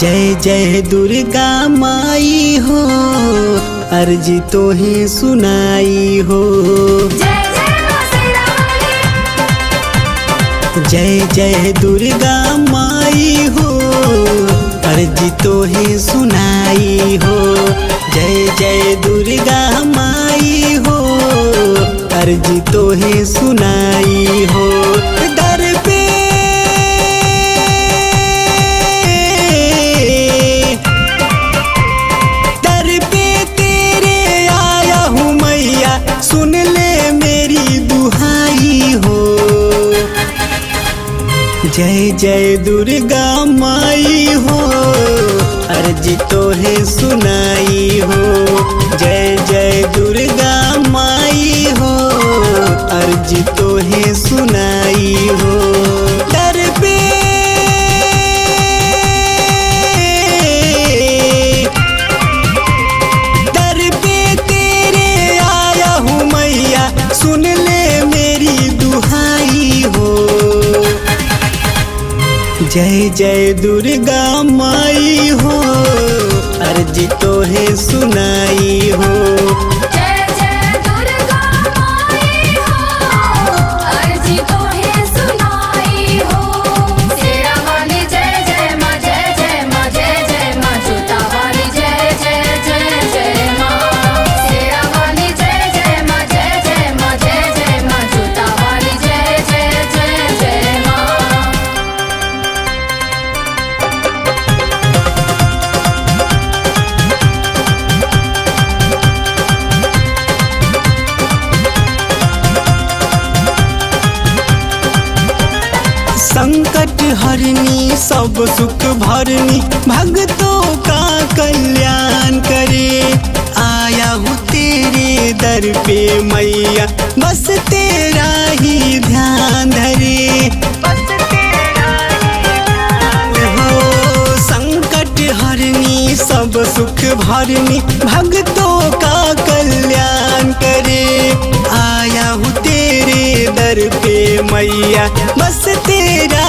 जय जय दुर्गा माई हो अर्जी तो ही सुनाई हो। जय जय दुर्गा माई हो अर्जी तो ही सुनाई हो। जय जय दुर्गा माई हो अर्जी तो ही सुनाई हो। सुन ले मेरी दुहाई हो। जय जय दुर्गा माई हो। अर्ज़ तो है सुनाई हो। जय जय दुर्गा माई हो। अर्जी तो है सुनाई हो। जय जय दुर्गा माई हो अर्जी तो है सुनाई हो। हरनी, सब सुख भरनी। भक्तों का कल्याण करे। आया हूँ तेरे दर पे मैया। बस तेरा ही ध्यान धरे। हो, संकट सब सुख भरनी। भक्तों का कल्याण करे। आया हूँ तेरे दर पे मैया। बस तेरा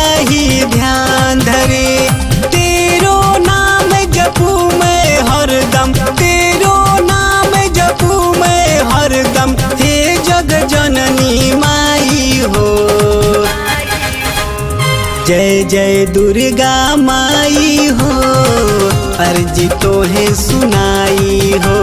जय जय दुर्गा माई हो अर्जी तो है सुनाई हो।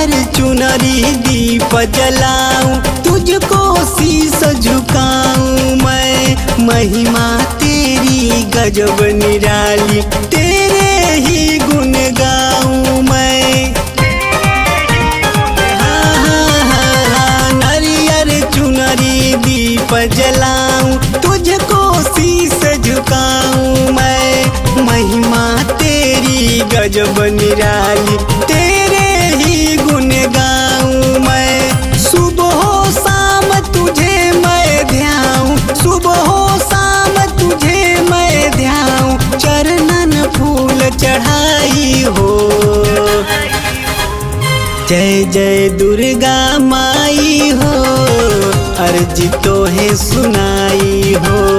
नारियर चुनरी दीप जलाऊं, तुझको शीस झुकाऊं। मैं महिमा तेरी गजब निराली, तेरे ही गुण गाऊं। मैं नारियर चुनरी दीप जलाऊं, तुझको शीस झुकाऊं। मैं महिमा तेरी गजब निराली, तेरे गुण गाऊं मैं। सुबह हो शाम तुझे मैं ध्याऊं। सुबह हो शाम तुझे मैं ध्याऊं। चरणन फूल चढ़ाई हो। जय जय दुर्गा माई हो। अर्जी तो है सुनाई हो।